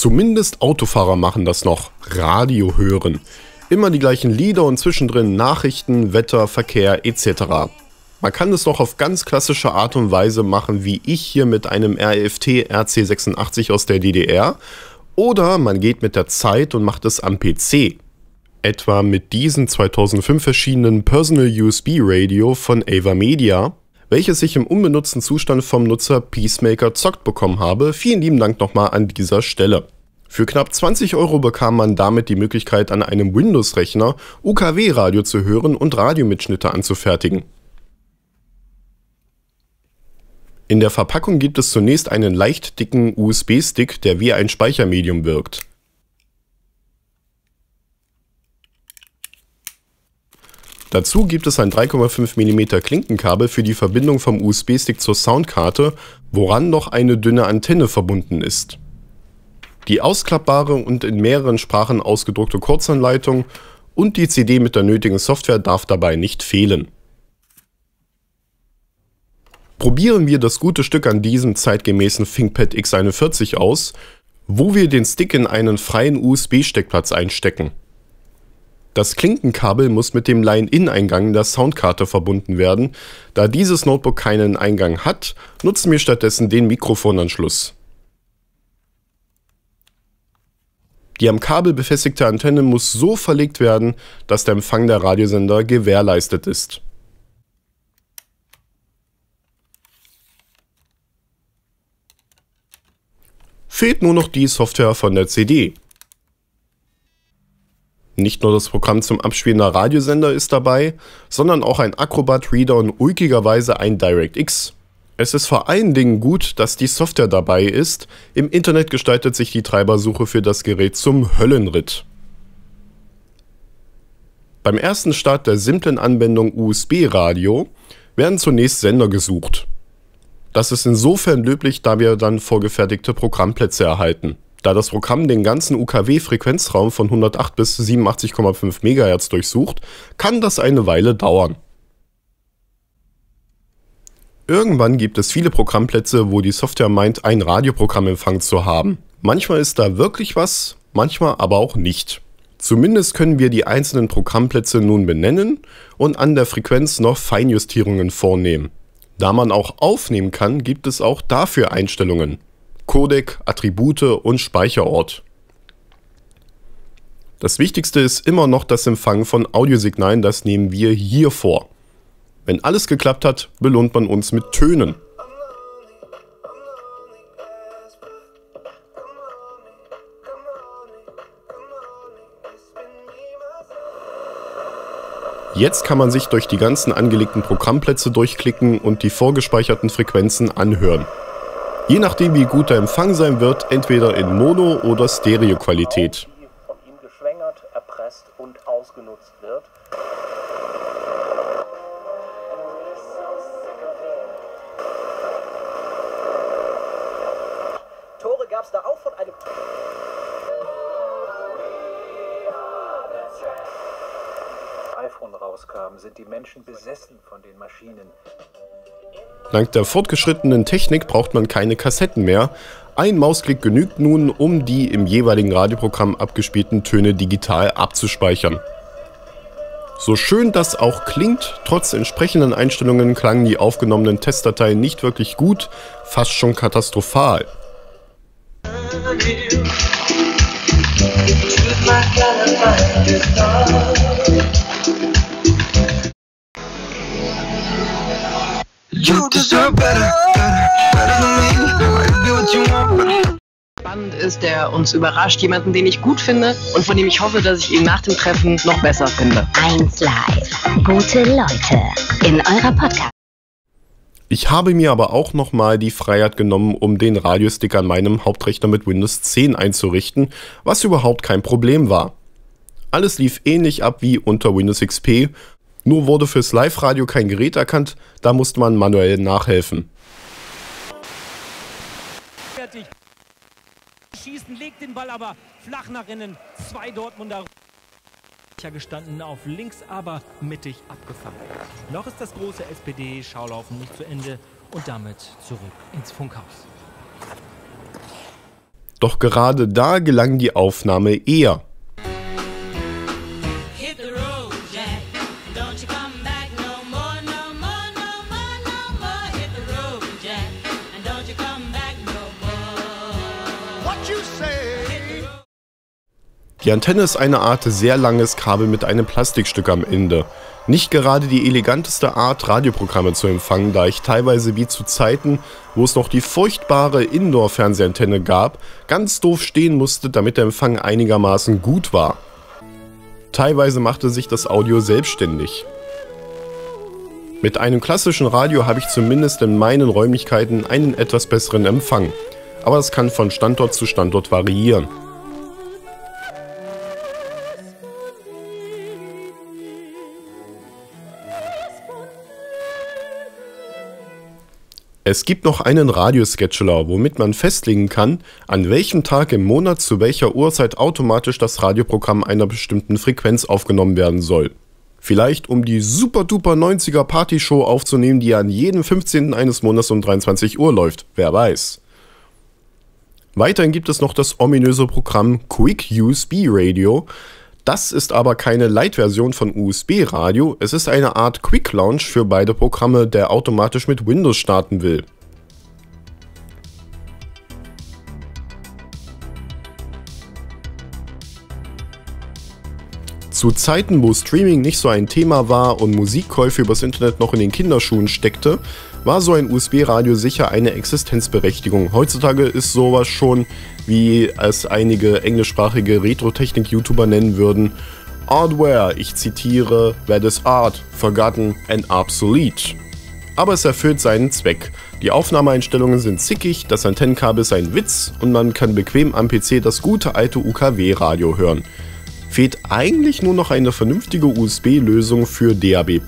Zumindest Autofahrer machen das noch. Radio hören. Immer die gleichen Lieder und zwischendrin Nachrichten, Wetter, Verkehr etc. Man kann es doch auf ganz klassische Art und Weise machen, wie ich hier mit einem RFT RC86 aus der DDR. Oder man geht mit der Zeit und macht es am PC. Etwa mit diesem 2005 erschienenen Personal USB Radio von Ava Media, welches ich im unbenutzten Zustand vom Nutzer Peacemaker zockt bekommen habe. Vielen lieben Dank nochmal an dieser Stelle. Für knapp 20 Euro bekam man damit die Möglichkeit, an einem Windows-Rechner UKW-Radio zu hören und Radiomitschnitte anzufertigen. In der Verpackung gibt es zunächst einen leicht dicken USB-Stick, der wie ein Speichermedium wirkt. Dazu gibt es ein 3,5 mm Klinkenkabel für die Verbindung vom USB-Stick zur Soundkarte, woran noch eine dünne Antenne verbunden ist. Die ausklappbare und in mehreren Sprachen ausgedruckte Kurzanleitung und die CD mit der nötigen Software darf dabei nicht fehlen. Probieren wir das gute Stück an diesem zeitgemäßen ThinkPad X41 aus, wo wir den Stick in einen freien USB-Steckplatz einstecken. Das Klinkenkabel muss mit dem Line-In-Eingang der Soundkarte verbunden werden. Da dieses Notebook keinen Eingang hat, nutzen wir stattdessen den Mikrofonanschluss. Die am Kabel befestigte Antenne muss so verlegt werden, dass der Empfang der Radiosender gewährleistet ist. fehlt nur noch die Software von der CD. Nicht nur das Programm zum Abspielen der Radiosender ist dabei, sondern auch ein Acrobat Reader und ulkigerweise ein DirectX. Es ist vor allen Dingen gut, dass die Software dabei ist. Im Internet gestaltet sich die Treibersuche für das Gerät zum Höllenritt. Beim ersten Start der simplen Anwendung USB-Radio werden zunächst Sender gesucht. Das ist insofern löblich, da wir dann vorgefertigte Programmplätze erhalten. Da das Programm den ganzen UKW-Frequenzraum von 108 bis 87,5 MHz durchsucht, kann das eine Weile dauern. Irgendwann gibt es viele Programmplätze, wo die Software meint, ein Radioprogramm empfangen zu haben. Manchmal ist da wirklich was, manchmal aber auch nicht. Zumindest können wir die einzelnen Programmplätze nun benennen und an der Frequenz noch Feinjustierungen vornehmen. Da man auch aufnehmen kann, gibt es auch dafür Einstellungen. Codec, Attribute und Speicherort. Das Wichtigste ist immer noch das Empfangen von Audiosignalen, das nehmen wir hier vor. Wenn alles geklappt hat, belohnt man uns mit Tönen. Jetzt kann man sich durch die ganzen angelegten Programmplätze durchklicken und die vorgespeicherten Frequenzen anhören. Je nachdem wie gut der Empfang sein wird, entweder in Mono- oder Stereo-Qualität. Tore gab es da auch von einem... iPhone rauskam, sind die Menschen besessen von den Maschinen. Dank der fortgeschrittenen Technik braucht man keine Kassetten mehr. Ein Mausklick genügt nun, um die im jeweiligen Radioprogramm abgespielten Töne digital abzuspeichern. So schön das auch klingt, trotz entsprechenden Einstellungen klangen die aufgenommenen Testdateien nicht wirklich gut, fast schon katastrophal. Spannend ist, der uns überrascht, jemanden, den ich gut finde und von dem ich hoffe, dass ich ihn nach dem Treffen noch besser finde. 1 Live. Gute Leute in eurer Podcast. Ich habe mir aber auch nochmal die Freiheit genommen, um den Radiostick an meinem Hauptrechner mit Windows 10 einzurichten, was überhaupt kein Problem war. Alles lief ähnlich ab wie unter Windows XP nur wurde fürs Live-Radio kein Gerät erkannt, da musste man manuell nachhelfen. Schießen, legt den Ball aber flach nach innen. Zwei Dortmunder gestanden auf links, aber mittig abgefangen. Noch ist das große SPD-Schaulaufen nicht zu Ende und damit zurück ins Funkhaus. Doch gerade da gelang die Aufnahme eher. Die Antenne ist eine Art sehr langes Kabel mit einem Plastikstück am Ende. Nicht gerade die eleganteste Art, Radioprogramme zu empfangen, da ich teilweise wie zu Zeiten, wo es noch die furchtbare Indoor-Fernsehantenne gab, ganz doof stehen musste, damit der Empfang einigermaßen gut war. Teilweise machte sich das Audio selbstständig. Mit einem klassischen Radio habe ich zumindest in meinen Räumlichkeiten einen etwas besseren Empfang, aber das kann von Standort zu Standort variieren. Es gibt noch einen Radioscheduler, womit man festlegen kann, an welchem Tag im Monat zu welcher Uhrzeit automatisch das Radioprogramm einer bestimmten Frequenz aufgenommen werden soll. Vielleicht um die super duper 90er Partyshow aufzunehmen, die an jedem 15. eines Monats um 23 Uhr läuft, wer weiß. Weiterhin gibt es noch das ominöse Programm Quick USB Radio, das ist aber keine Light-Version von USB-Radio, es ist eine Art Quick Launch für beide Programme, der automatisch mit Windows starten will. Zu Zeiten, wo Streaming nicht so ein Thema war und Musikkäufe übers Internet noch in den Kinderschuhen steckte, war so ein USB-Radio sicher eine Existenzberechtigung. Heutzutage ist sowas schon, wie es einige englischsprachige Retro-Technik-YouTuber nennen würden, Hardware, ich zitiere, that is art, forgotten and obsolete. Aber es erfüllt seinen Zweck. Die Aufnahmeeinstellungen sind zickig, das Antennenkabel ist ein Witz und man kann bequem am PC das gute alte UKW-Radio hören. Fehlt eigentlich nur noch eine vernünftige USB-Lösung für DAB+.